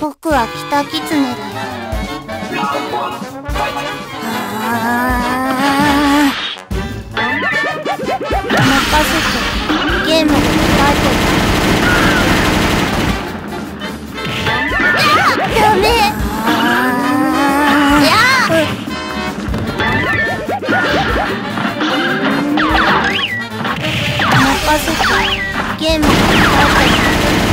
僕は北キツネだよあ任せてゲームで答えてるダメ任せてゲームで答えてる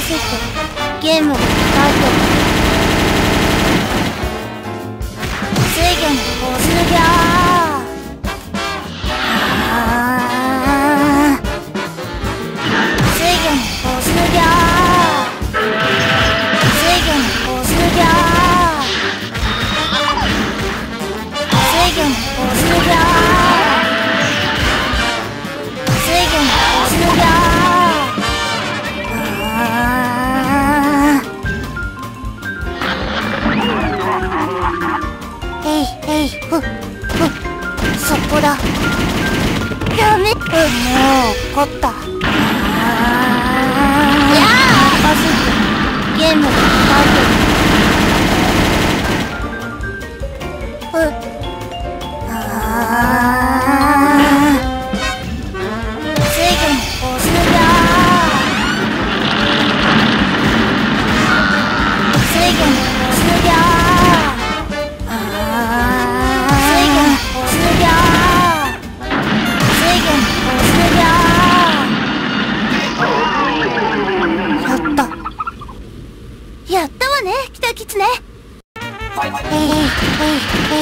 せてゲームをスタート制御のコースギャー。そこだダメもう怒った。やあゲームやったわね北キツネへい。へいへ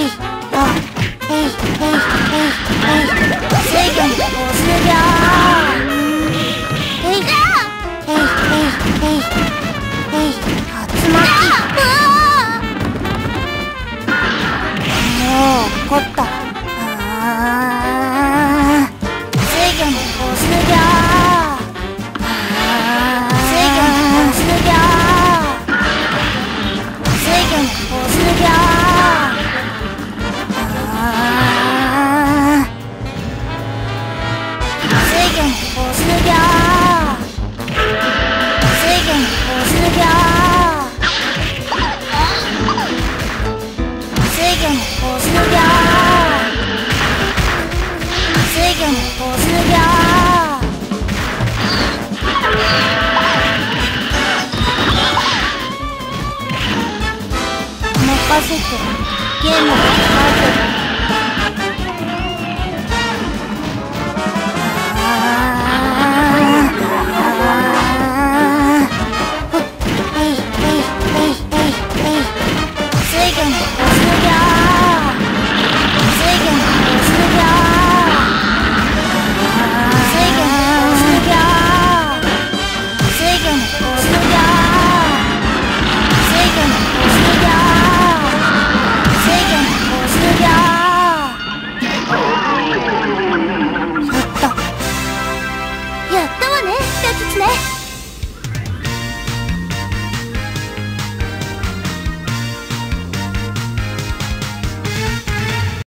いあへいへいへいコースギャー制御のコースギャー制御のコースギャー任せて。ゲームで答えて。る